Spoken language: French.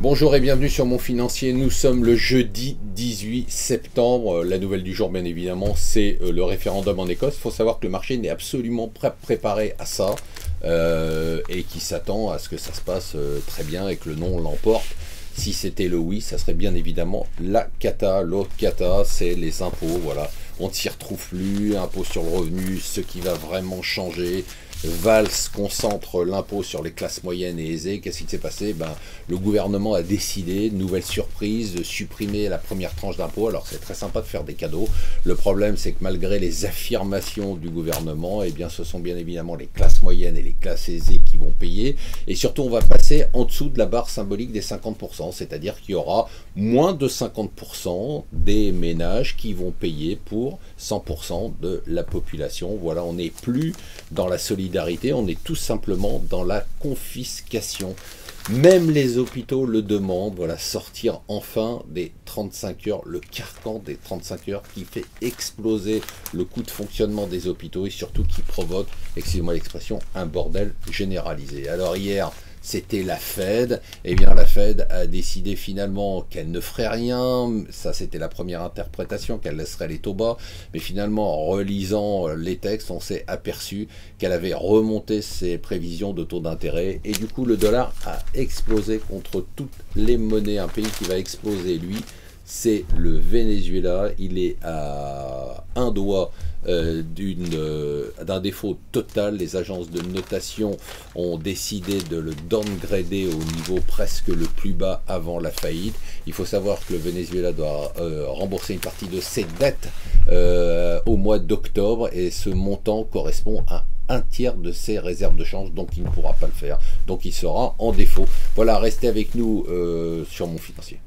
Bonjour et bienvenue sur mon financier. Nous sommes le jeudi 18 septembre. La nouvelle du jour, bien évidemment, c'est euh, le référendum en Écosse. Il faut savoir que le marché n'est absolument pas préparé à ça euh, et qui s'attend à ce que ça se passe euh, très bien et que le non l'emporte. Si c'était le oui, ça serait bien évidemment la cata. L'autre cata, c'est les impôts. Voilà, on ne s'y retrouve plus. Impôt sur le revenu, ce qui va vraiment changer. Valls concentre l'impôt sur les classes moyennes et aisées. Qu'est-ce qui s'est passé? Ben, Le gouvernement a décidé, nouvelle surprise, de supprimer la première tranche d'impôt. Alors c'est très sympa de faire des cadeaux. Le problème c'est que malgré les affirmations du gouvernement, eh bien, ce sont bien évidemment les classes moyennes et les classes aisées qui vont payer. Et surtout on va passer en dessous de la barre symbolique des 50%. C'est-à-dire qu'il y aura moins de 50% des ménages qui vont payer pour 100% de la population. Voilà, on n'est plus dans la solidarité on est tout simplement dans la confiscation. Même les hôpitaux le demandent, voilà, sortir enfin des 35 heures, le carcan des 35 heures qui fait exploser le coût de fonctionnement des hôpitaux et surtout qui provoque, excusez-moi l'expression, un bordel généralisé. Alors hier, c'était la Fed. Eh bien la Fed a décidé finalement qu'elle ne ferait rien. Ça c'était la première interprétation, qu'elle laisserait les taux bas. Mais finalement, en relisant les textes, on s'est aperçu qu'elle avait remonté ses prévisions de taux d'intérêt. Et du coup, le dollar a explosé contre toutes les monnaies. Un pays qui va exploser, lui, c'est le Venezuela. Il est à un doigt euh, euh, d'un défaut total. Les agences de notation ont décidé de le downgrader au niveau presque le plus bas avant la faillite. Il faut savoir que le Venezuela doit euh, rembourser une partie de ses dettes au mois d'octobre et ce montant correspond à un tiers de ses réserves de change, donc il ne pourra pas le faire. Donc il sera en défaut. Voilà, restez avec nous sur mon financier.